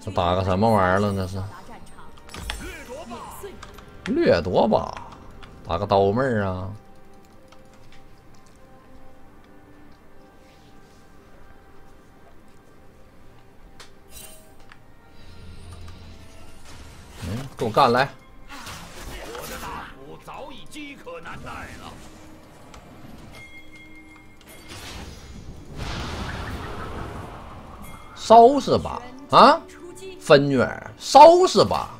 这打个什么玩意儿了？那是掠夺吧？打个刀妹儿啊？嗯，给我干来！我的大斧早已饥渴难耐了。烧是吧？啊，分女儿烧是吧？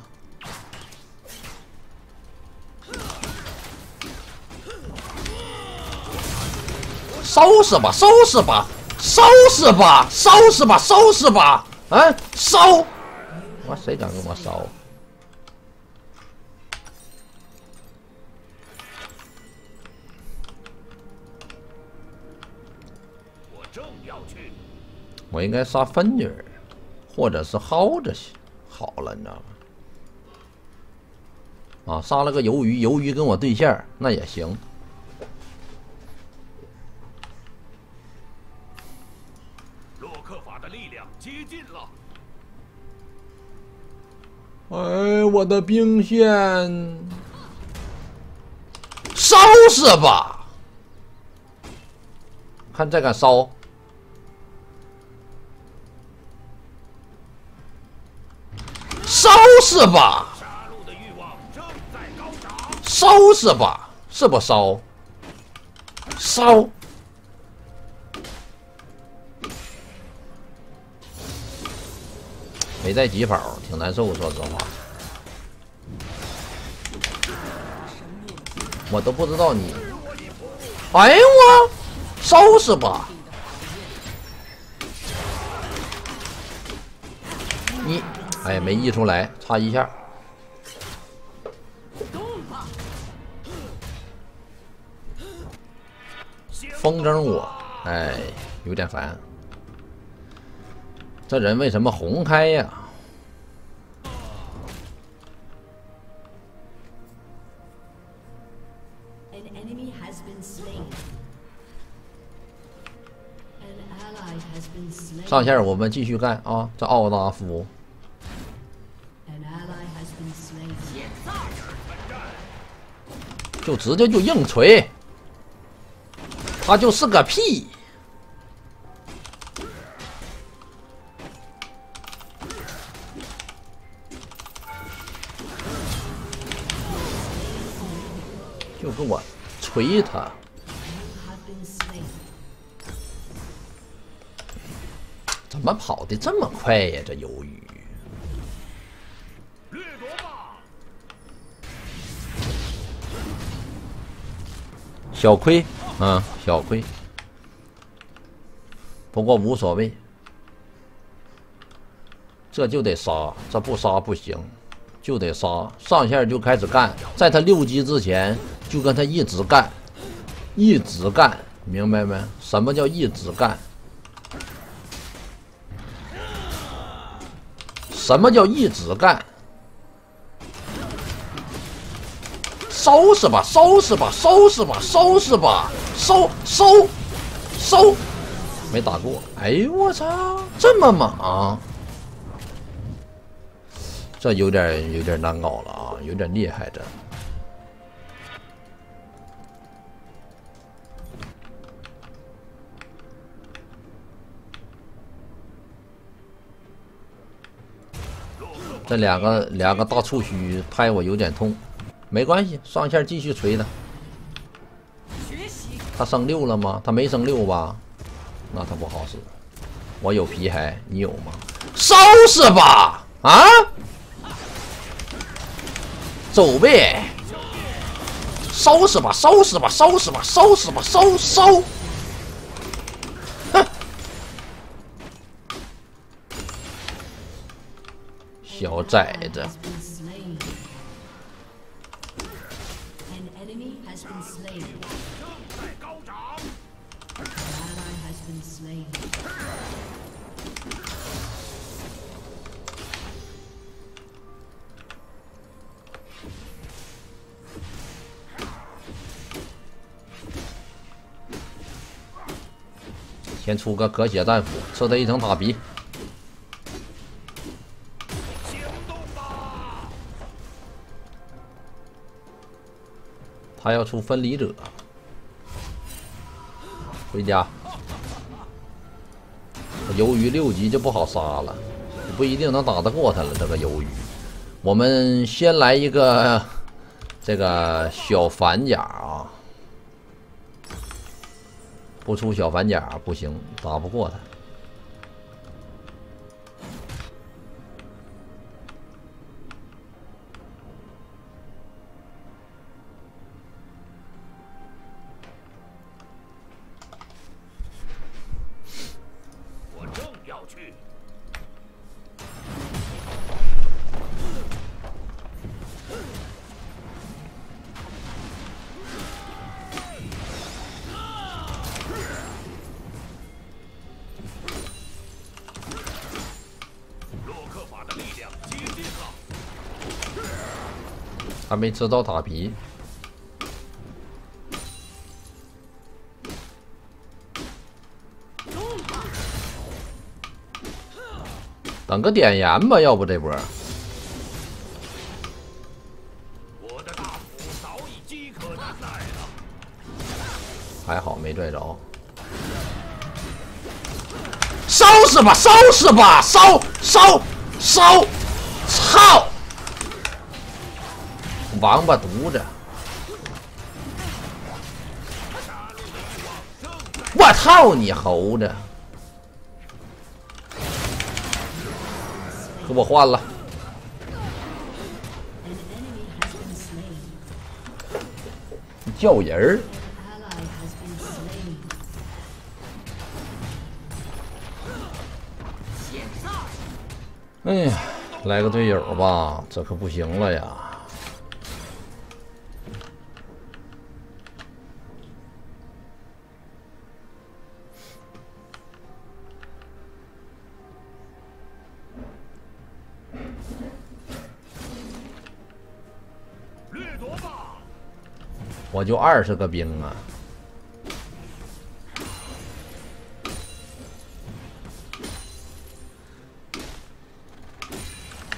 收拾吧？收拾吧？收拾吧？收拾吧？收拾吧？啊，烧！我谁敢跟我烧？我正要去。我应该杀分女儿，或者是薅着好了，你知道吗？啊，杀了个鱿鱼，鱿鱼跟我对线那也行。洛克法的力量接近了。哎，我的兵线，烧是吧？看再敢烧，是吧？杀戮的欲望正在高涨。烧是吧？是不烧？烧。没带疾跑，挺难受，说实话。我都不知道你。哎呦我，烧是吧？你，哎，没溢出来，差一下。风筝我，哎，有点烦。这人为什么红开呀？上线我们继续干啊！这奥达夫就直接就硬锤，他就是个屁。就跟我锤他！怎么跑的这么快呀？这鱿鱼！小亏，嗯，小亏，不过无所谓，这就得杀，这不杀不行，就得杀，上线就开始干，在他六级之前就跟他一直干，一直干，明白没？什么叫一直干？什么叫一直干？收拾吧？收拾吧？收拾吧？收拾吧？收收收，没打过。哎呦我操，这么猛！这有点有点难搞了啊，有点厉害这。这两个两个大触须拍我有点痛，没关系，上线继续锤他。他升六了吗？他没升六吧？那他不好使。我有皮孩，你有吗？收拾吧？啊？走呗！收拾吧？收拾吧？收拾吧？收拾吧？收收！哼！小崽子！先出个咳血战斧吃他一层塔皮他要出分离者。回家。鱿鱼六级就不好杀了不一定能打得过他了这个鱿鱼。我们先来一个这个小反甲啊，不出小反甲不行，打不过他。还没吃到塔皮，等个点燃吧，要不这波。我的大斧早已饥渴难耐了，还好没拽着。烧死吧，烧死吧，烧烧烧！王八犊子！我操你猴子！给我换了！叫人儿！哎呀，来个队友吧，这可不行了呀！我就二十个兵啊！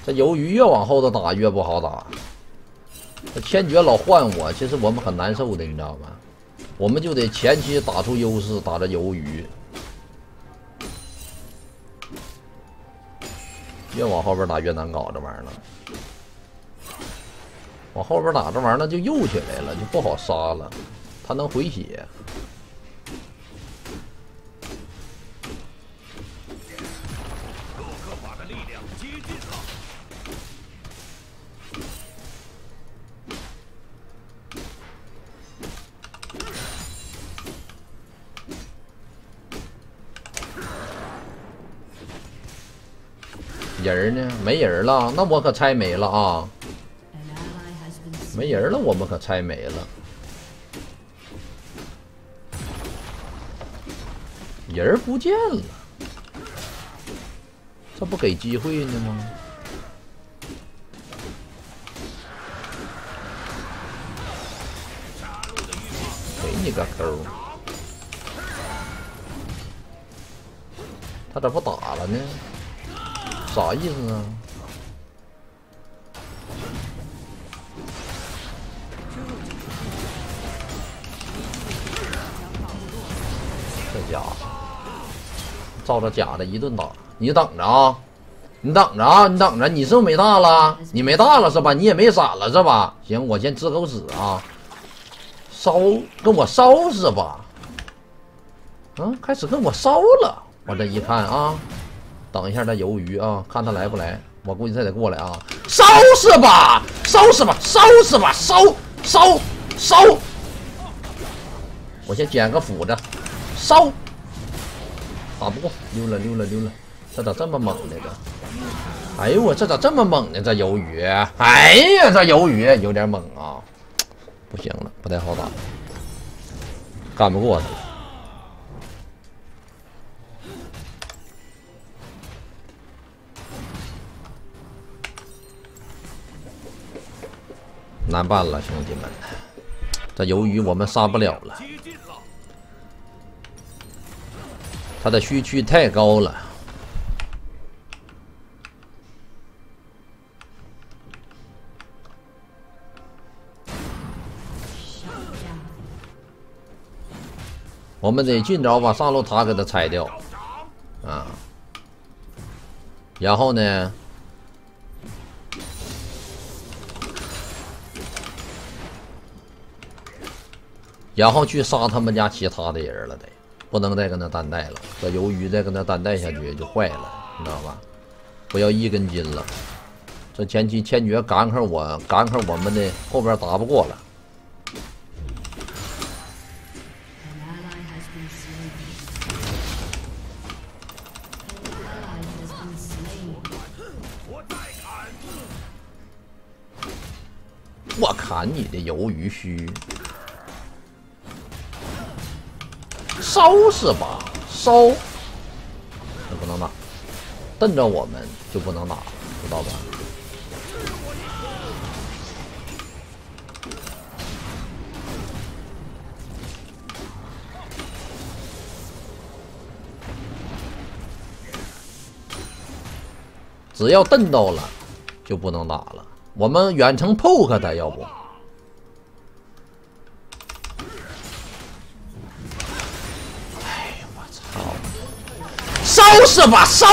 这鱿鱼越往后头打越不好打，这千珏老换我，其实我们很难受的，你知道吗？我们就得前期打出优势，打这鱿鱼。越往后边打越难搞，这玩意儿了。往后边打这玩意儿，那就又起来了，就不好杀了。他能回血。人呢？没人了，那我可猜没了啊！没人了，我们可猜没了。人不见了，这不给机会呢吗？给你个扣！他咋不打了呢？啥意思啊？照着假的一顿打，你等着啊！你等着啊！你等着！你是不是没大了？你没大了是吧？你也没闪了是吧？行，我先吃口屎啊！烧，跟我烧是吧？嗯，开始跟我烧了。我这一看啊，等一下，那鱿鱼啊，看他来不来？我估计他得过来啊！烧是吧？烧是吧？烧是吧？烧烧烧！我先捡个斧子。烧，打不过，溜了溜了溜了，这咋这么猛呢？这，哎呦我这咋这么猛呢？这鱿鱼，哎呀这鱿鱼有点猛啊，不行了，不太好打，干不过他，难办了，兄弟们，这鱿鱼我们杀不了了。他的虚区太高了，我们得尽早把上路塔给他拆掉，啊。然后呢，然后去杀他们家其他的人了，得。不能再跟他单带了。这鱿鱼再跟他单带下去就坏了，你知道吧？不要一根筋了。这前期千珏赶克我，赶克我们的后边打不过了。我砍你的鱿鱼须，收拾吧，收。这不能打，瞪着我们就不能打，知道吧？只要瞪到了，就不能打了。我们远程 poke 他，要不？收拾吧，收，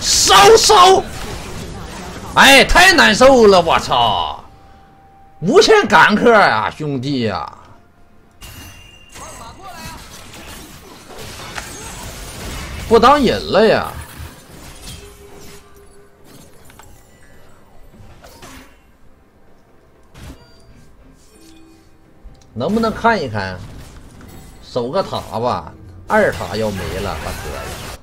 收收！哎，太难受了，我操！无限赶克呀、兄弟呀、不当人了呀！能不能看一看？守个塔吧，二塔要没了，大哥呀！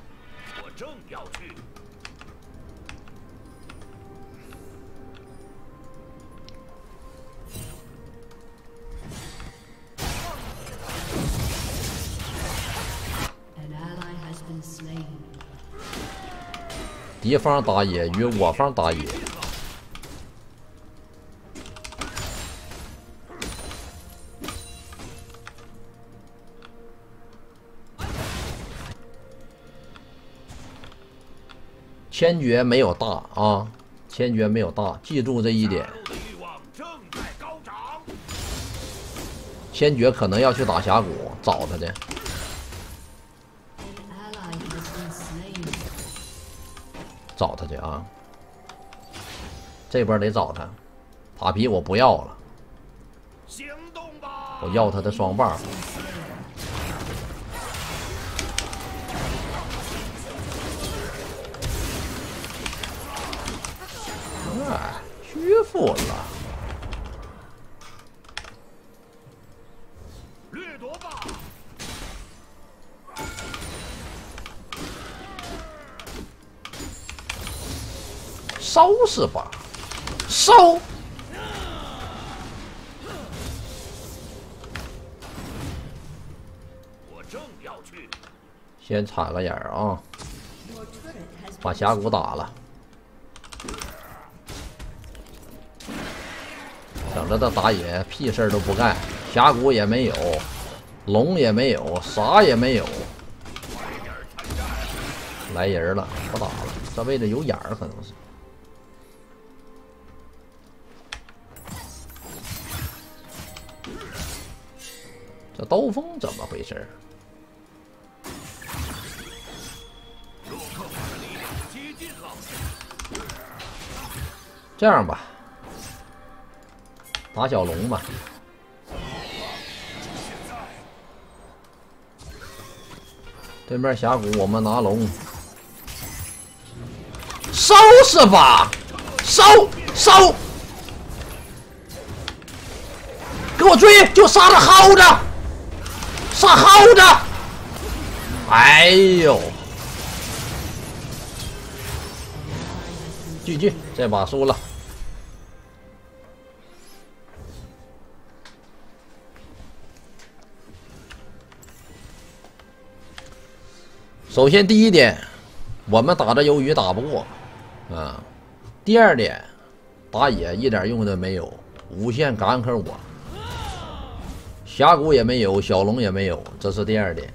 敌方打野与我方打野，千珏没有大啊，千珏没有大，记住这一点。千珏可能要去打峡谷找他的，这波得找他，塔皮我不要了，行动吧！我要他的双棒。哎，屈服了。掠夺吧！收拾吧，收！我正要去。先插个眼儿啊，把峡谷打了，等着他打野，屁事儿都不干，峡谷也没有，龙也没有，啥也没有。来人了，不打了，这位置有眼儿，可能是。刀锋怎么回事儿？这样吧，打小龙吧。对面峡谷我们拿龙，收拾吧，收收，给我追，就杀了耗子，杀耗子，哎呦，GG，这把输了。首先，第一点，我们打着鱿鱼打不过，啊。第二点，打野一点用都没有，无限赶克我，峡谷也没有，小龙也没有，这是第二点。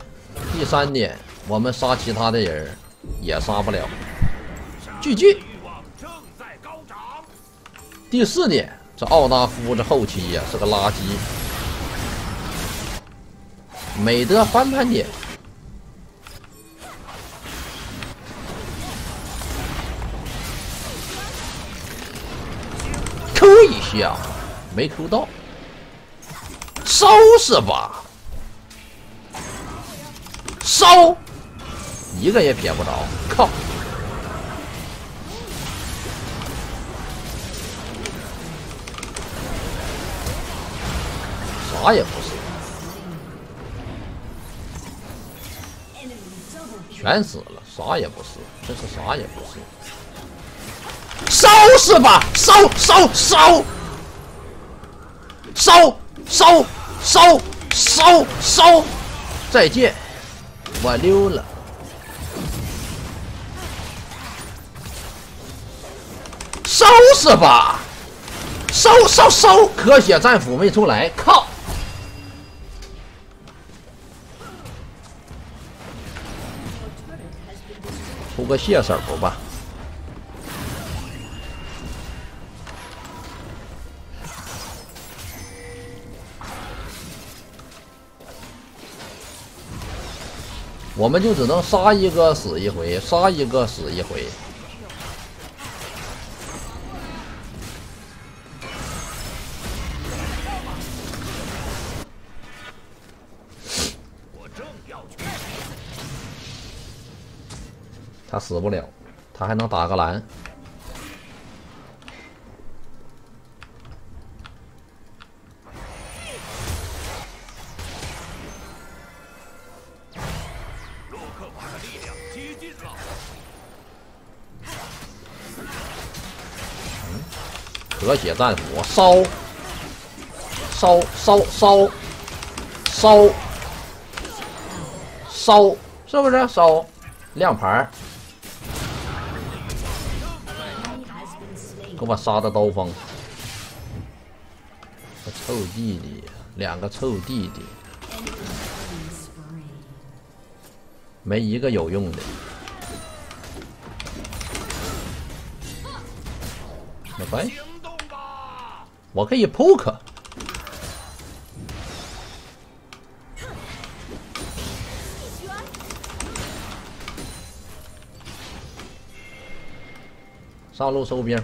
第三点，我们杀其他的人也杀不了，GG。欲望正在高涨。第四点，这奥纳夫这后期呀、是个垃圾，美德翻盘点。Q 一下，没 Q 到，收拾吧，收，一个也撇不着，靠！啥也不是，全死了，啥也不是，这是啥也不是。收拾吧，收收收，收收收收收，再见，我溜了。收拾吧，收收收，可血战斧没出来，靠！出个血手吧。我们就只能杀一个死一回，杀一个死一回。我正要去。他死不了，他还能打个蓝。咳血战斧烧烧烧烧烧烧，是不是烧？亮牌儿，给我杀的刀锋！个臭弟弟，两个臭弟弟，没一个有用的。没关系，行动吧！我可以 poke。上路收兵，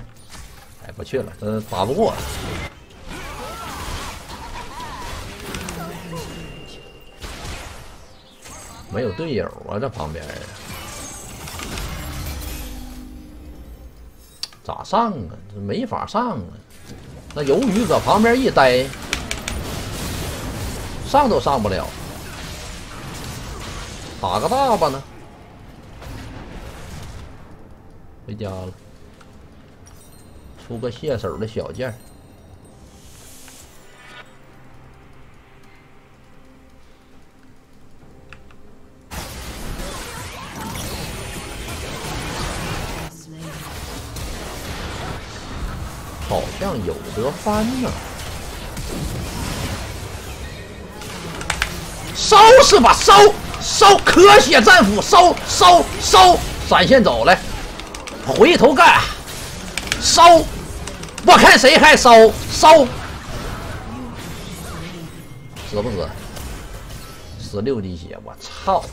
哎，不去了，这打不过。没有队友啊，这旁边儿咋上啊？这没法上啊！那鱿鱼搁旁边一待，上都上不了，打个大吧呢？回家了，出个卸手的小件儿。得翻呢。烧是吧，烧烧科血战斧，烧烧烧，闪现走来，回头干，烧，我看谁还烧烧，死不死？十六滴血，我操！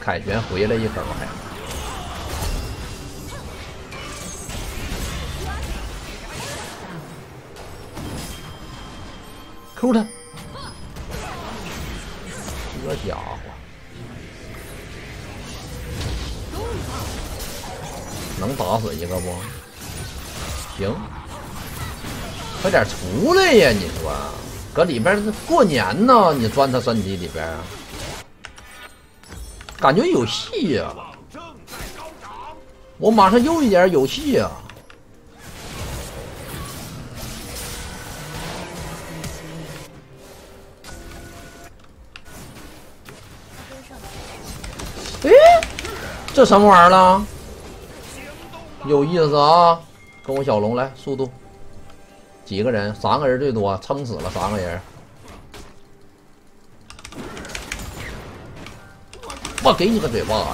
凯旋回来一口还。Q 他，这家伙。能打死一个不？行，快点出来呀！你说，搁里边过年呢，你钻他身体里边，感觉有戏呀、我马上又一点有戏呀、这什么玩意儿了？有意思啊！跟我小龙来，速度，几个人？三个人最多，撑死了三个人。我给你个嘴巴子，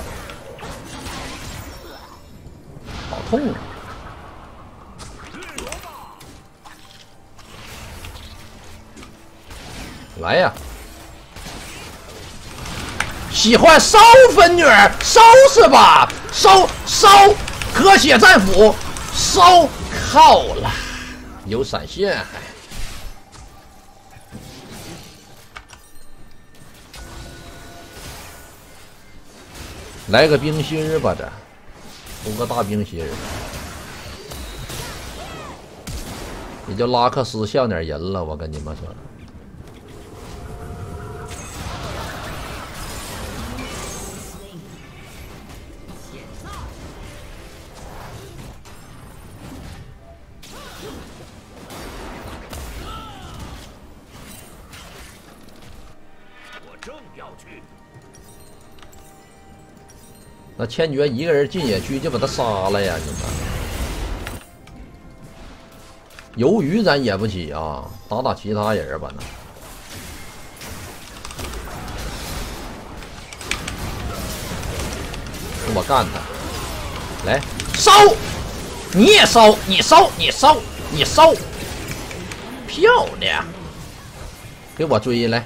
好痛啊！来呀！喜欢烧分女儿，烧是吧？烧烧，和谐战斧，烧靠了，有闪现还。来个冰心儿吧，这出个大冰心儿，也就拉克斯像点人了。我跟你们说，那千珏一个人进野区就把他杀了呀！你们，鱿鱼咱野不起啊，打打其他人吧那。我干他！来烧，你也烧，你烧，你烧，你烧，漂亮！给我追来！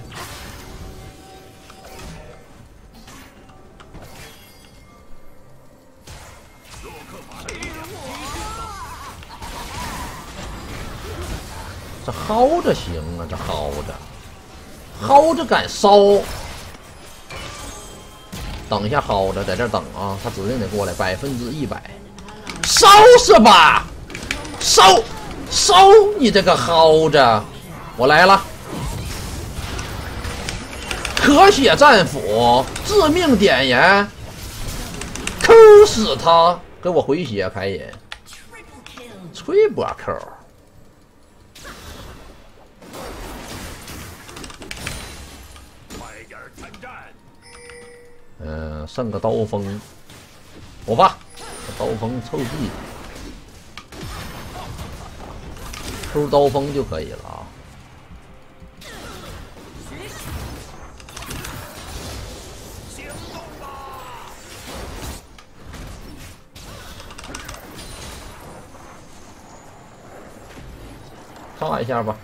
着行啊，这薅着，薅着敢烧。等一下，薅着在这等啊，他指定得过来，百分之一百，烧是吧？烧烧你这个薅着，我来了，咳血战斧，致命点燃，抠死他，给我回血开眼，吹波扣。嗯，剩个刀锋，我吧，刀锋凑地，出刀锋就可以了啊。行动吧！杀一下吧，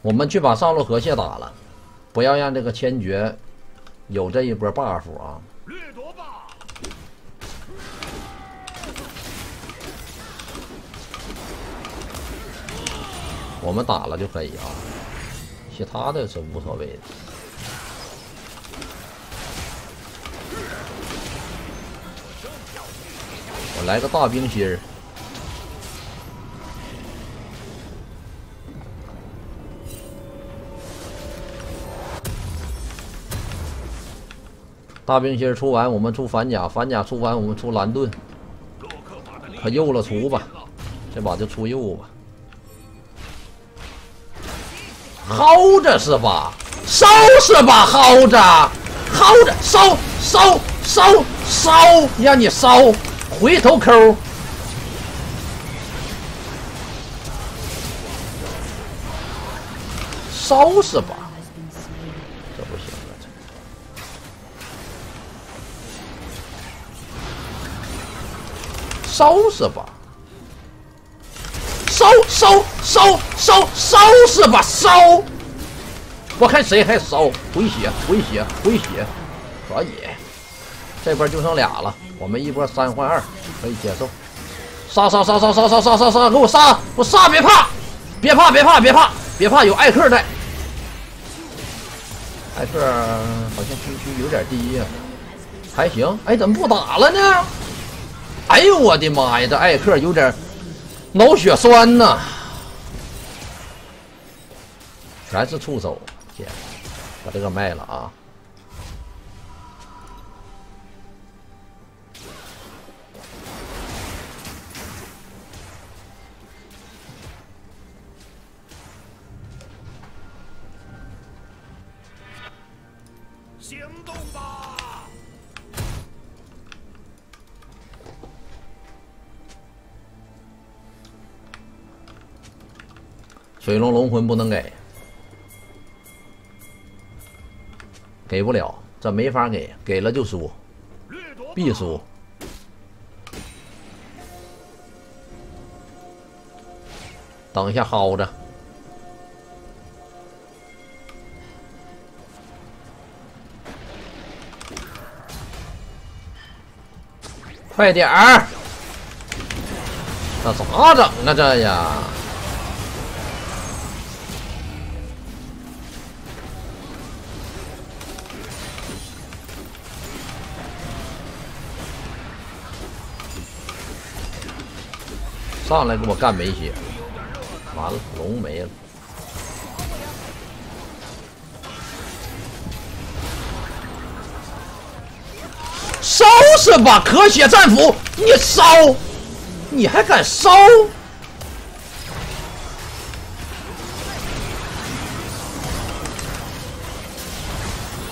我们去把上路河蟹打了，不要让这个千珏有这一波 buff 啊！掠夺吧！我们打了就可以啊，其他的是无所谓的。我来个大冰心儿，大冰心出完，我们出反甲；反甲出完，我们出蓝盾。可右了出吧这把就出右吧。薅着是吧？烧是吧？薅着，薅着，烧烧烧烧，让你烧，回头抠。烧是吧？烧是吧？烧烧烧烧烧是吧？烧！我看谁还烧，回血回血回血，可以。这波就剩俩了，我们一波三换二，可以接受。杀杀杀杀杀杀杀杀杀！给我杀！我杀！别怕，别怕，别怕，别怕，别怕，有艾克在。艾克好像区区有点低呀、还行。哎，怎么不打了呢？哎呦我的妈呀，这艾克有点脑血栓呐！全是触手，天，把这个卖了啊！水龙龙魂不能给。给不了这没法给给了就输必输。等一下薅着。快点儿！这咋整啊这呀？上来给我干没血，完了龙没了。烧是吧？可血战斧，你烧，你还敢烧？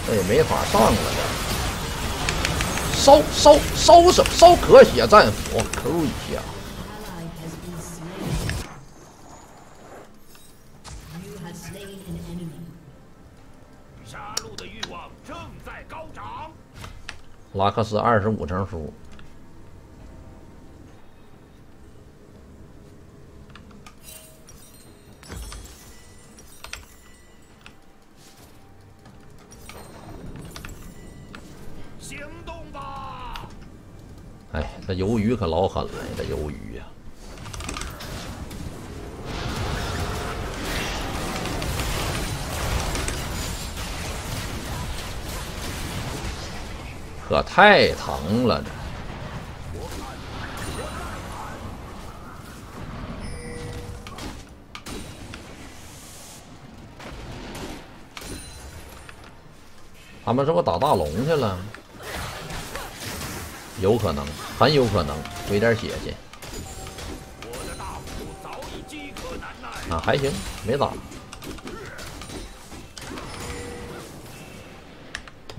这也没法上了这。烧烧烧什么？烧可血战斧，抠一下。拉克斯二十五成书，行动吧！哎，这鱿鱼可老狠了，这鱿鱼呀、可太疼了这。他们是不打大龙去了？有可能，很有可能回点血去。啊，还行，没打，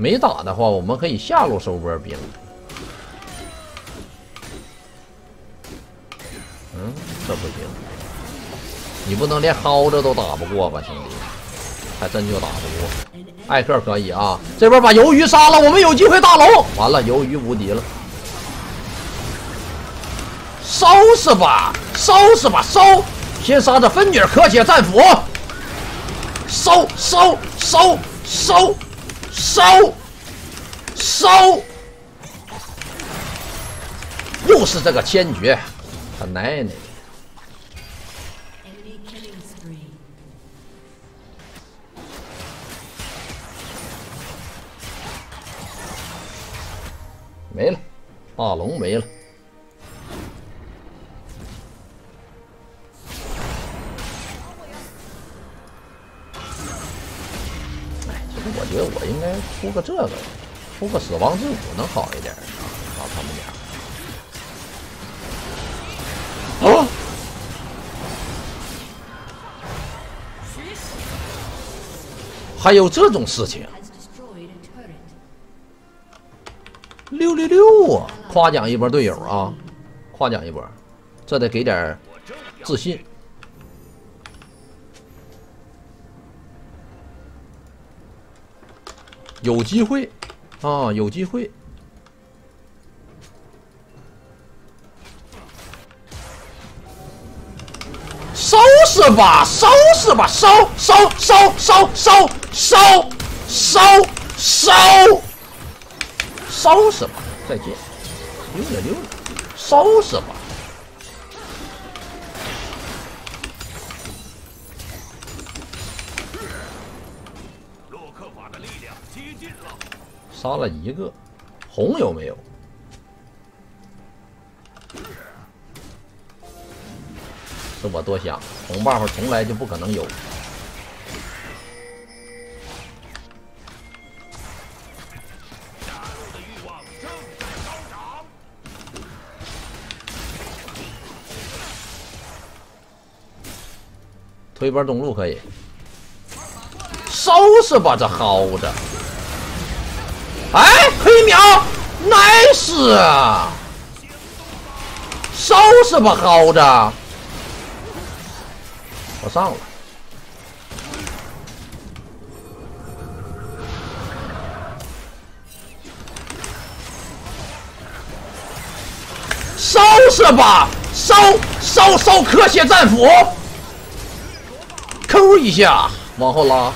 没打的话，我们可以下路收波兵。嗯，这不行，你不能连薅着都打不过吧，兄弟？还真就打不过。艾克可以啊，这边把鱿鱼杀了，我们有机会大龙。完了，鱿鱼无敌了，烧是吧？烧是吧？烧！先杀这分女可血战斧，烧烧烧烧烧烧！又是这个千珏，他奶奶的！没了，大龙没了。我觉得我应该出个这个，出个死亡之舞能好一点啊，打他们俩。啊！还有这种事情.六六六啊！夸奖一波队友啊，夸奖一波，这得给点自信。有机会啊，有机会。收拾吧，收拾吧，收收收收收收收收收拾吧，再见，溜了溜了，收拾吧。杀了一个，红有没有？是我多想，红 buff 从来就不可能有。推波中路可以，收拾吧这耗子。哎，黑秒，nice！收拾吧薅着，我上了。收拾吧，收收收科学战斧。抠一下，往后拉。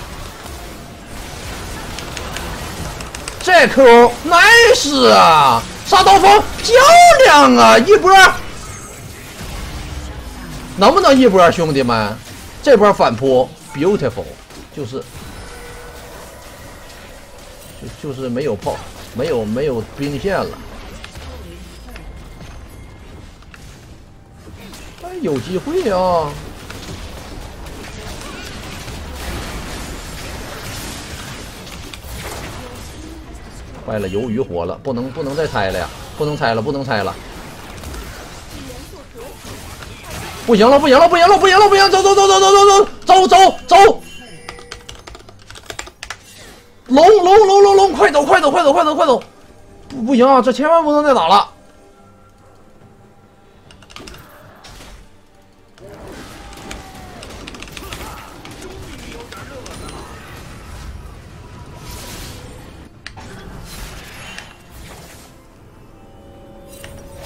这 Q nice 啊！杀刀锋漂亮啊！一波，能不能一波，兄弟们？这波反扑 beautiful，就是就就是没有炮，没有没有兵线了。哎，有机会啊！坏了，鱿鱼活了，不能不能再拆了呀！不能拆了，不能拆了！不行了，不行了，不行了，不行了，不行！走走走走走走走走走走！龙龙龙龙龙，快走快走快走快走快走！不不行啊，这千万不能再打了！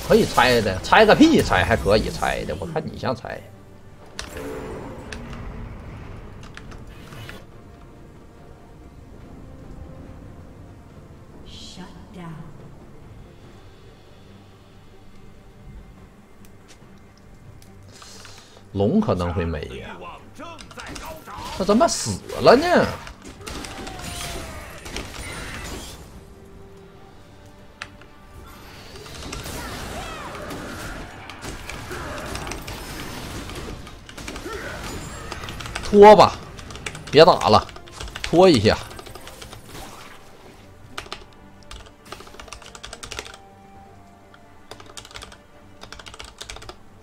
可以拆的，拆个屁拆，还可以拆的，我看你像拆。龙可能会没呀。他怎么死了呢？拖吧，别打了，拖一下。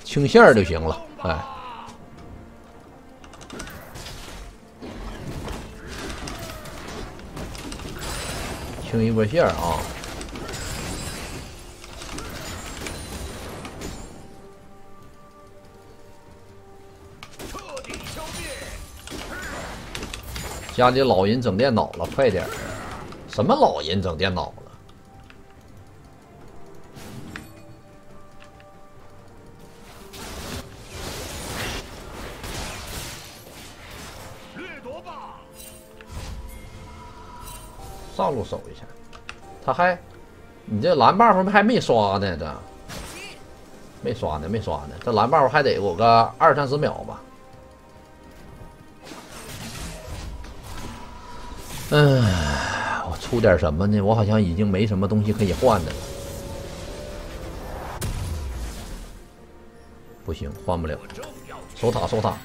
清线儿就行了，哎。清一波线儿啊！家里老人整电脑了，快点儿！什么老人整电脑了？掠夺吧！上路守一下，他还，你这蓝 buff 还没刷呢，这没刷呢，没刷呢，这蓝 buff 还得有个二三十秒吧。嗯，我出点什么呢？我好像已经没什么东西可以换的了。不行，换不了。守塔，守塔。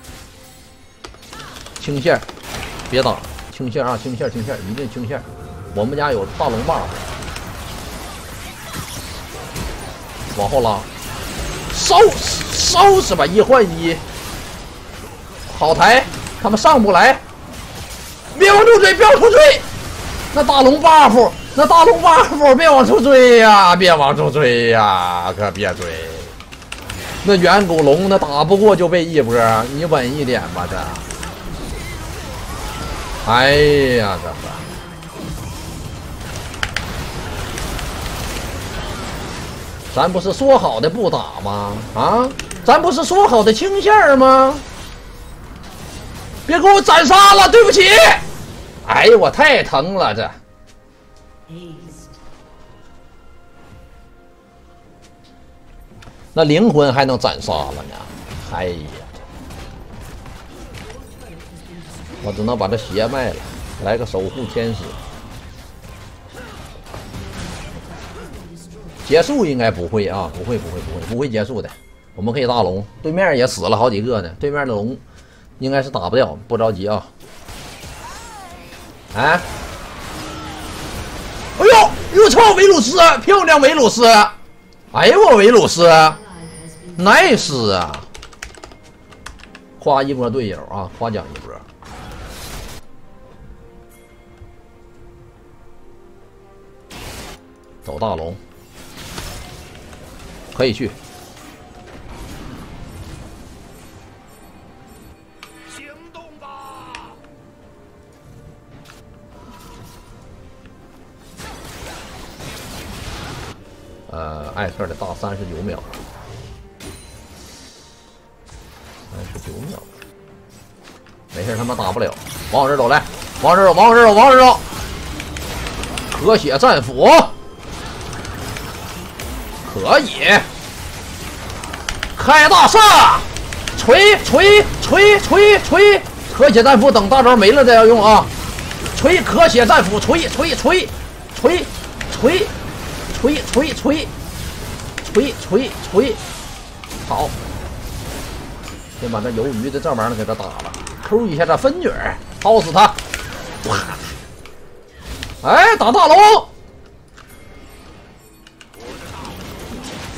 清线，别打，清线啊，清线，清线，一定清线。我们家有大龙 buff，往后拉，收收拾吧，一换一，好抬，他们上不来，别往出追，别往出追，那大龙 buff，那大龙 buff，别往出追呀，别往出追呀，可别追。那远古龙那打不过就被一波，你稳一点吧这。哎呀，这个咱不是说好的不打吗？啊，咱不是说好的清线吗？别给我斩杀了，对不起！哎呦，我太疼了这。那灵魂还能斩杀了呢？哎呀，我只能把这鞋卖了，来个守护天使。结束应该不会啊，不会不会不会不会结束的。我们可以大龙，对面也死了好几个呢，对面的龙应该是打不了，不着急啊。哎，哎呦，我操，维鲁斯，漂亮维鲁斯！哎呦我维鲁斯！Nice 啊！夸一波队友啊，夸奖一波。走大龙，可以去。呃，艾特的大三十九秒，三十九秒，没事，他妈打不了。往我这走来，往我这走，往我这走，往我这走。和血战斧，可以，开大煞，锤锤锤锤锤，咳血战斧等大招没了再要用啊！锤咳血战斧，锤锤锤锤锤锤。锤锤锤锤锤锤，好，先把这鱿鱼的这玩意儿给他打了，Q 一下这分卷，薅死他，啪！哎，打大龙，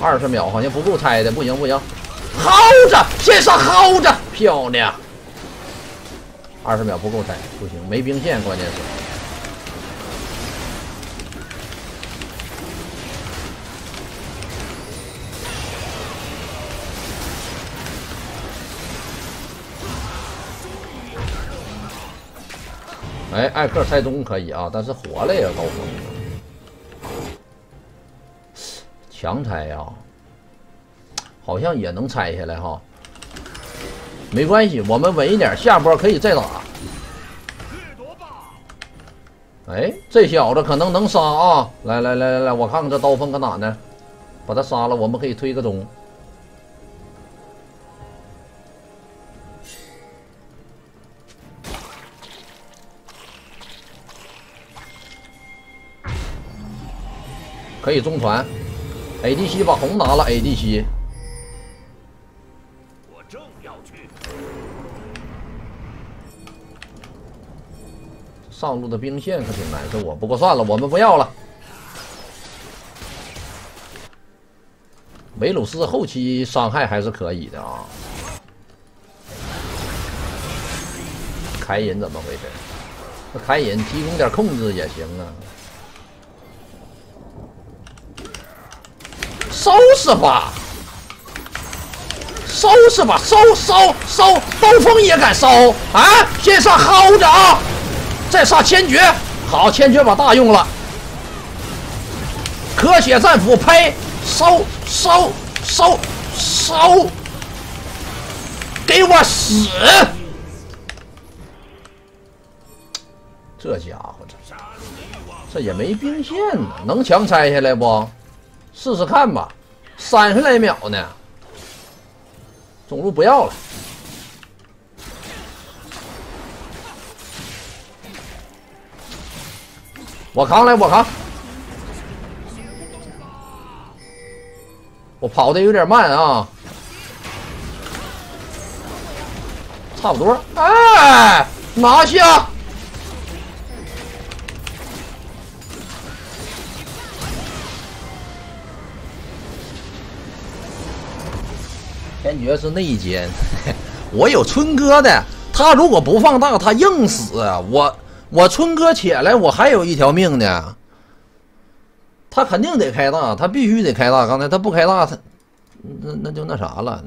二十秒好像不够拆的，不行不行，薅着，先上薅着，漂亮。二十秒不够拆，不行，没兵线，关键是。哎，艾克拆中可以啊，但是活了呀，刀锋。强拆呀，好像也能拆下来哈。没关系，我们稳一点，下波可以再打。哎，这小子可能能杀啊！来来来来来，我看看这刀锋搁哪呢？把他杀了，我们可以推个中。可以中团，ADC 把红拿了，ADC 我正要去。上路的兵线可挺难受啊。不过算了，我们不要了。维鲁斯后期伤害还是可以的啊。凯隐怎么回事？那凯隐提供点控制也行啊。收拾吧，收拾吧，收收收！刀锋也敢收啊！先上薅着啊，再上千珏，好，千珏把大用了。咳血战斧呸，收收收收，给我死！这家伙这这也没兵线呢，能强拆下来不？试试看吧，三十来秒呢。中路不要了，我扛来，我扛。我跑的有点慢啊，差不多。哎，拿下！天爵是内奸，我有春哥的，他如果不放大，他硬死！我我春哥起来，我还有一条命呢。他肯定得开大，他必须得开大。刚才他不开大，他那那就那啥了。